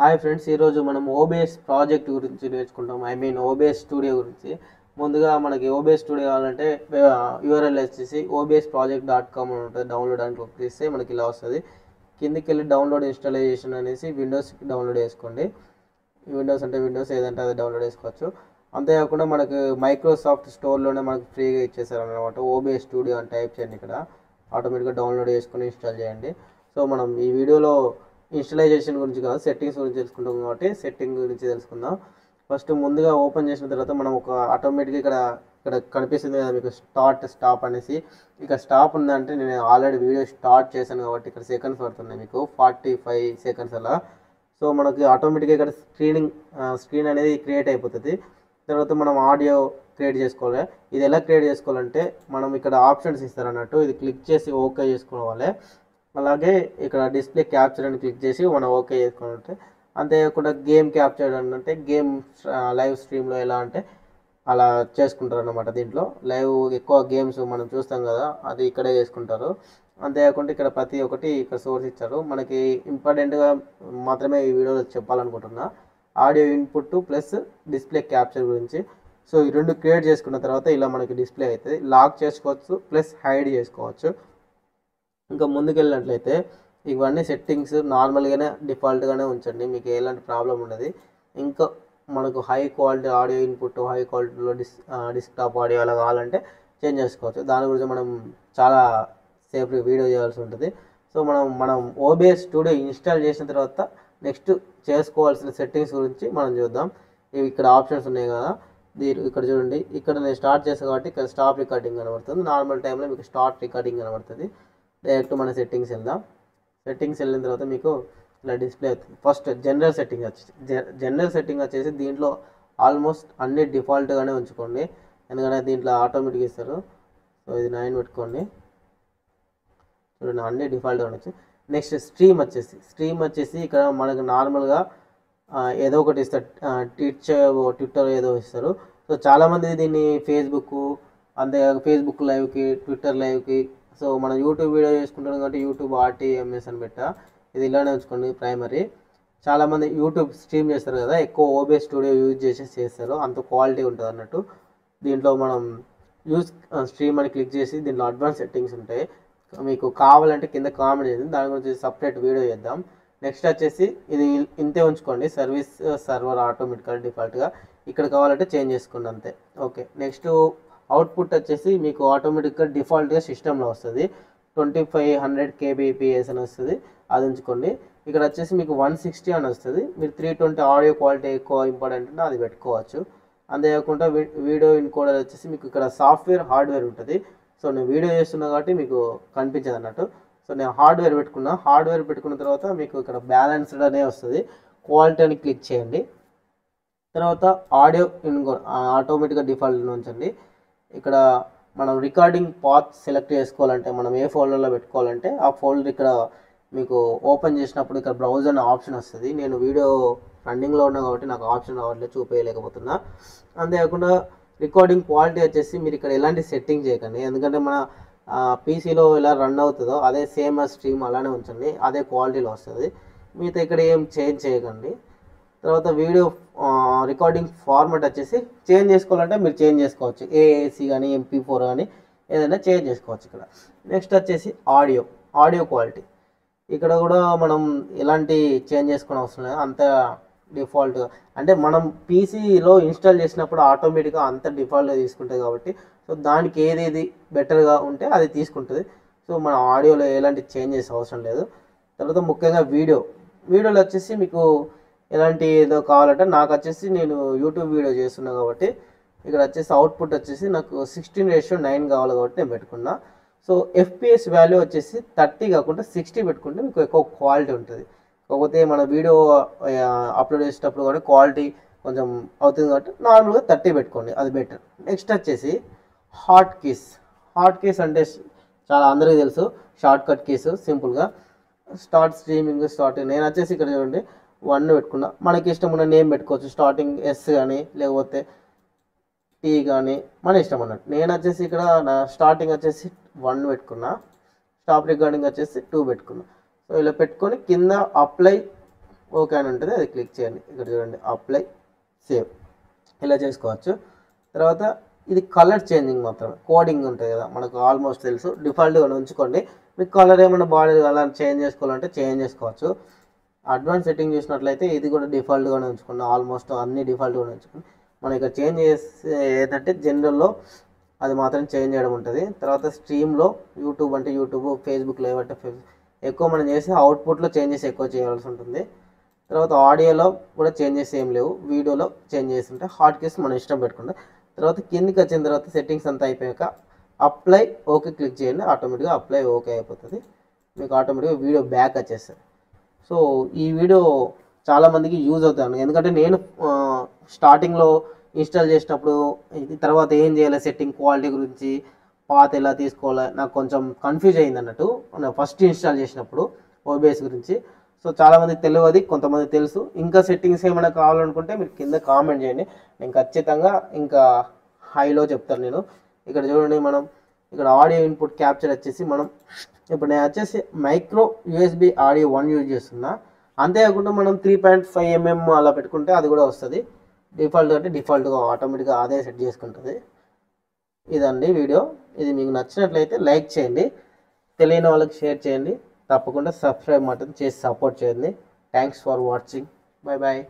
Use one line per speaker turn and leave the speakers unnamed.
Hi friends ఈరోజు మనం OBS project గురించి నేర్చుకుంటాం. ఐ మీన్ ఓబిఎస్ స్టూడియో గురించి. ముందుగా మనకి ఓబిఎస్ స్టూడియో కావాలంటే యూఆర్ఎల్ వచ్చేసి ఓబిఎస్ ప్రాజెక్ట్ డాట్ కామ్ అని ఉంటుంది. డౌన్లోడ్ అని క్లిక్ చేస్తే మనకి ఇలా వస్తుంది. కిందికి వెళ్ళి డౌన్లోడ్ ఇన్స్టాలేషన్ అనేసి విండోస్ డౌన్లోడ్ చేసుకోండి. విండోస్ అంటే విండోస్ ఏదంటే అది డౌన్లోడ్ చేసుకోవచ్చు. అంతేకాకుండా మనకు మైక్రోసాఫ్ట్ స్టోర్లోనే మనకు ఫ్రీగా ఇచ్చేసారు అనమాట ఓబిఎస్ స్టూడియో అని టైప్ చేయండి ఇక్కడ. ఆటోమేటిక్గా డౌన్లోడ్ చేసుకొని ఇన్స్టాల్ చేయండి. సో మనం ఈ వీడియోలో ఇన్స్టలైజేషన్ గురించి కాదు సెట్టింగ్స్ గురించి తెలుసుకుంటాం కాబట్టి సెట్టింగ్ గురించి తెలుసుకుందాం. ఫస్ట్ ముందుగా ఓపెన్ చేసిన తర్వాత మనం ఒక ఆటోమేటిక్గా ఇక్కడ ఇక్కడ కనిపిస్తుంది కదా మీకు స్టార్ట్ స్టాప్ అనేసి. ఇక్కడ స్టాప్ ఉందంటే నేను ఆల్రెడీ వీడియో స్టార్ట్ చేశాను కాబట్టి ఇక్కడ సెకండ్స్ పడుతున్నాయి మీకు. ఫార్టీ ఫైవ్ సెకండ్స్ అలా. సో మనకి ఆటోమేటిక్గా ఇక్కడ స్క్రీనింగ్ స్క్రీన్ అనేది క్రియేట్ అయిపోతుంది. తర్వాత మనం ఆడియో క్రియేట్ చేసుకోవాలి. ఇది ఎలా క్రియేట్ చేసుకోవాలంటే మనం ఇక్కడ ఆప్షన్స్ ఇస్తారు అన్నట్టు ఇది క్లిక్ చేసి ఓకే చేసుకోవాలి. అలాగే ఇక్కడ డిస్ప్లే క్యాప్చర్ అని క్లిక్ చేసి మనం ఓకే చేసుకోవాలంటే అంతేకాకుండా గేమ్ క్యాప్చర్ అని అంటే గేమ్ లైవ్ స్ట్రీమ్లో ఎలా అంటే అలా చేసుకుంటారు అన్నమాట దీంట్లో. లైవ్ ఎక్కువ గేమ్స్ మనం చూస్తాం కదా అది ఇక్కడే చేసుకుంటారు. అంతేకాకుండా ఇక్కడ ప్రతి ఒక్కటి ఇక్కడ సోర్స్ ఇచ్చారు. మనకి ఇంపార్టెంట్గా మాత్రమే ఈ వీడియోలో చెప్పాలనుకుంటున్నా. Audio input plus display capture గురించి. సో ఈ రెండు క్రియేట్ చేసుకున్న తర్వాత ఇలా మనకి డిస్ప్లే అవుతుంది. లాక్ చేసుకోవచ్చు ప్లస్ హైడ్ చేసుకోవచ్చు. ఇంకా ముందుకెళ్ళినట్లయితే ఇవన్నీ సెట్టింగ్స్ నార్మల్గానే డిఫాల్ట్గానే ఉంచండి. మీకు ఎలాంటి ప్రాబ్లం ఉండదు. ఇంకా మనకు high quality audio input high క్వాలిటీలో డిస్ డిస్క్టాప్ ఆడియో అలా కావాలంటే చేంజ్ చేసుకోవచ్చు. దాని గురించి మనం చాలా సేపు వీడియో చేయాల్సి ఉంటుంది. సో మనం మనం ఓబిఎస్ స్టూడియో ఇన్స్టాల్ చేసిన తర్వాత నెక్స్ట్ చేసుకోవాల్సిన సెట్టింగ్స్ గురించి మనం చూద్దాం. ఇవి ఇక్కడ ఆప్షన్స్ ఉన్నాయి కదా. దీని ఇక్కడ చూడండి. ఇక్కడ నేను స్టార్ట్ చేసాను కాబట్టి ఇక్కడ స్టాప్ రికార్డింగ్ కనబడుతుంది. నార్మల్ టైంలో మీకు స్టార్ట్ రికార్డింగ్ కనబడుతుంది. డైరెక్ట్ మన సెట్టింగ్స్ వెళ్దాం. సెట్టింగ్స్ వెళ్ళిన తర్వాత మీకు ఇలా డిస్ప్లే అవుతుంది. ఫస్ట్ జనరల్ సెట్టింగ్ వచ్చేసి జనరల్ సెట్టింగ్ వచ్చేసి దీంట్లో ఆల్మోస్ట్ అన్ని డిఫాల్ట్గానే ఉంచుకోండి. ఎందుకంటే దీంట్లో ఆటోమేటిక్ ఇస్తారు. సో ఇది నైన్ పెట్టుకోండి. చూడండి అన్ని డిఫాల్ట్గా ఉండొచ్చు నెక్స్ట్ స్ట్రీమ్ వచ్చేసి స్ట్రీమ్ వచ్చేసి ఇక్కడ మనకు నార్మల్గా ఏదో ఒకటి ఇస్తారు. టీచర్ ట్విట్టర్ ఏదో ఇస్తారు. సో చాలామంది దీన్ని ఫేస్బుక్ అంతే ఫేస్బుక్ లైవ్కి ట్విట్టర్ లైవ్కి సో మనం యూట్యూబ్ వీడియో చేసుకుంటాం కాబట్టి యూట్యూబ్ ఆర్టీఎంఎస్ అని పెట్టా. ఇది ఇలానే ఉంచుకోండి ప్రైమరీ చాలామంది యూట్యూబ్ స్ట్రీమ్ చేస్తారు కదా ఎక్కువ ఓబీఎస్ స్టూడియో యూజ్ చేసి చేస్తారు. అంత క్వాలిటీ ఉంటుంది అన్నట్టు. దీంట్లో మనం యూజ్ స్ట్రీమ్ అని క్లిక్ చేసి దీంట్లో అడ్వాన్స్ సెట్టింగ్స్ ఉంటాయి. మీకు కావాలంటే కింద కామెంట్ చేయండి. దాని గురించి సపరేట్ వీడియో చేద్దాం. నెక్స్ట్ వచ్చేసి ఇది ఇంతే ఉంచుకోండి. సర్వీస్ సర్వర్ ఆటోమేటిక్గా డిఫాల్ట్గా ఇక్కడ కావాలంటే చేంజ్ చేసుకోండి అంతే. ఓకే నెక్స్ట్ అవుట్పుట్ వచ్చేసి మీకు ఆటోమేటిక్గా డిఫాల్ట్గా సిస్టంలో వస్తుంది. ట్వంటీ ఫైవ్ హండ్రెడ్ కేబీపీఎస్ అని వస్తుంది. అది ఉంచుకోండి. ఇక్కడ వచ్చేసి మీకు వన్ సిక్స్టీ అని వస్తుంది. మీరు త్రీ ట్వంటీ ఆడియో క్వాలిటీ ఎక్కువ ఇంపార్టెంట్ ఉంటే అది పెట్టుకోవచ్చు. అంతేకాకుండా వీడియో ఇన్కోడర్ వచ్చేసి మీకు ఇక్కడ సాఫ్ట్వేర్ హార్డ్వేర్ ఉంటుంది. సో నేను వీడియో చేస్తున్నా కాబట్టి మీకు కనిపించదు అన్నట్టు. సో నేను హార్డ్వేర్ పెట్టుకున్నా. హార్డ్వేర్ పెట్టుకున్న తర్వాత మీకు ఇక్కడ బ్యాలెన్స్డ్ అనే వస్తుంది. క్వాలిటీ అని క్లిక్ చేయండి. తర్వాత ఆడియో ఇన్కో ఆటోమేటిక్గా డిఫాల్ట్ ఉంచండి ఇక్కడ మనం రికార్డింగ్ పాత్ సెలెక్ట్ చేసుకోవాలంటే మనం ఏ ఫోల్డర్లో పెట్టుకోవాలంటే ఆ ఫోల్డర్ ఇక్కడ మీకు ఓపెన్ చేసినప్పుడు ఇక్కడ బ్రౌజర్ అనే ఆప్షన్ వస్తుంది. నేను వీడియో రన్నింగ్లో ఉన్నా కాబట్టి నాకు ఆప్షన్ రావట్లేదు చూపేయలేకపోతున్నా. అంతేకాకుండా రికార్డింగ్ క్వాలిటీ వచ్చేసి మీరు ఇక్కడ ఎలాంటి సెట్టింగ్ చేయకండి. ఎందుకంటే మన పీసీలో ఎలా రన్ అవుతుందో అదే సేమ్ స్ట్రీమ్ అలానే ఉంచండి. అదే క్వాలిటీలో వస్తుంది. మిగతా ఇక్కడ ఏం చేంజ్ చేయకండి. తర్వాత వీడియో రికార్డింగ్ ఫార్మాట్ వచ్చేసి చేంజ్ చేసుకోవాలంటే మీరు చేంజ్ చేసుకోవచ్చు. ఏఏసీ కానీ ఎంపీ ఫోర్ కానీ ఏదైనా చేంజ్ చేసుకోవచ్చు ఇక్కడ. నెక్స్ట్ వచ్చేసి ఆడియో ఆడియో క్వాలిటీ ఇక్కడ కూడా మనం ఎలాంటి చేంజ్ చేసుకునే అవసరం లేదు. అంత డిఫాల్ట్గా అంటే మనం పీసీలో ఇన్స్టాల్ చేసినప్పుడు ఆటోమేటిక్గా అంత డిఫాల్ట్గా తీసుకుంటుంది కాబట్టి సో దానికి ఏదేది బెటర్గా ఉంటే అది తీసుకుంటుంది. సో మన ఆడియోలో ఎలాంటి చేంజెస్ అవసరం లేదు. తర్వాత ముఖ్యంగా వీడియో వీడియోలో వచ్చేసి మీకు ఎలాంటి ఏదో కావాలంటే నాకు వచ్చేసి నేను యూట్యూబ్ వీడియో చేస్తున్నా కాబట్టి ఇక్కడ వచ్చేసి అవుట్పుట్ వచ్చేసి నాకు సిక్స్టీన్ రేషియో నైన్ కావాలి కాబట్టి నేను పెట్టుకున్నా. సో ఎఫ్పిఎస్ వాల్యూ వచ్చేసి థర్టీ కాకుండా సిక్స్టీ పెట్టుకుంటే మీకు ఎక్కువ క్వాలిటీ ఉంటుంది. కాకపోతే మన వీడియో అప్లోడ్ చేసేటప్పుడు కూడా క్వాలిటీ కొంచెం అవుతుంది కాబట్టి నార్మల్గా థర్టీ పెట్టుకోండి అది బెటర్ నెక్స్ట్ వచ్చేసి హాట్ కీస్ హాట్ కీస్ అంటే చాలా అందరికీ తెలుసు. షార్ట్ కట్ కీస్ సింపుల్గా స్టార్ట్ స్ట్రీమింగ్ స్టార్ట్ నేను వచ్చేసి ఇక్కడ చూడండి. వన్ పెట్టుకున్నా. మనకి ఇష్టం ఉన్న నేమ్ పెట్టుకోవచ్చు. స్టార్టింగ్ ఎస్ కానీ లేకపోతే టీ కానీ మన ఇష్టం అన్నట్టు నేను వచ్చేసి ఇక్కడ నా స్టార్టింగ్ వచ్చేసి వన్ పెట్టుకున్నా. స్టాప్ రికార్డింగ్ వచ్చేసి టూ పెట్టుకున్నా. సో ఇలా పెట్టుకొని కింద అప్లై ఓకే అని ఉంటుంది. అది క్లిక్ చేయండి. ఇక్కడ చూడండి. అప్లై సేవ్ ఇలా చేసుకోవచ్చు. తర్వాత ఇది కలర్ చేంజింగ్ మాత్రమే. కోడింగ్ ఉంటుంది కదా. మనకు ఆల్మోస్ట్ తెలుసు. డిఫాల్ట్గా ఉంచుకోండి. మీకు కలర్ ఏమైనా బాడీ అలా చేంజ్ చేసుకోవాలంటే చేంజ్ చేసుకోవచ్చు. అడ్వాన్స్ సెట్టింగ్ చూసినట్లయితే ఇది కూడా డిఫాల్ట్గానే ఉంచుకున్నాం. ఆల్మోస్ట్ అన్ని డిఫాల్ట్గానే ఉంచుకోండి మనం ఇక్కడ చేంజ్ చేసే ఏంటంటే జనరల్లో అది మాత్రం చేంజ్ చేయడం ఉంటుంది. తర్వాత స్ట్రీమ్లో యూట్యూబ్ అంటే యూట్యూబ్ ఫేస్బుక్ లైవ్ ఫేస్బుక్ ఎక్కువ మనం చేసి అవుట్పుట్లో చేంజెస్ ఎక్కువ చేయాల్సి ఉంటుంది. తర్వాత ఆడియోలో కూడా చేంజెస్ ఏం లేవు. వీడియోలో చేంజ్ చేసి ఉంటే హాట్ కేస్ మనం ఇష్టం పెట్టుకుంటాం. తర్వాత కిందికి వచ్చిన తర్వాత సెట్టింగ్స్ అంతా అయిపోయాక అప్లై ఓకే క్లిక్ చేయండి. ఆటోమేటిక్గా అప్లై ఓకే అయిపోతుంది. మీకు ఆటోమేటిక్గా వీడియో బ్యాక్ వచ్చేస్తుంది. సో ఈ వీడియో చాలామందికి యూజ్ అవుతాను ఎందుకంటే నేను స్టార్టింగ్లో ఇన్స్టాల్ చేసినప్పుడు ఇది తర్వాత ఏం చేయాలి సెట్టింగ్ క్వాలిటీ గురించి పాత ఎలా తీసుకోవాలి నాకు కొంచెం కన్ఫ్యూజ్ అయింది అన్నట్టు. ఫస్ట్ ఇన్స్టాల్ చేసినప్పుడు ఓబిఎస్ గురించి. సో చాలామంది తెలియదు కొంతమంది తెలుసు. ఇంకా సెట్టింగ్స్ ఏమైనా కావాలనుకుంటే మీరు కింద కామెంట్ చేయండి. నేను ఖచ్చితంగా ఇంకా హైలో చెప్తాను నేను. ఇక్కడ చూడండి మనం ఇక్కడ ఆడియో ఇన్పుట్ క్యాప్చర్ వచ్చేసి మనం ఇప్పుడు నేను వచ్చేసి micro USB audio one use చేస్తున్నా. అంతేకాకుండా మనం త్రీ పాయింట్ ఫైవ్ ఎంఎం అలా పెట్టుకుంటే అది కూడా వస్తుంది. డిఫాల్ట్ అంటే డిఫాల్ట్గా ఆటోమేటిక్గా అదే సెట్ చేసుకుంటుంది. ఇదండి వీడియో. ఇది మీకు నచ్చినట్లయితే లైక్ చేయండి. తెలియని వాళ్ళకి షేర్ చేయండి. తప్పకుండా సబ్స్క్రైబ్ మాత్రం చేసి సపోర్ట్ చేయండి. Thanks for watching bye bye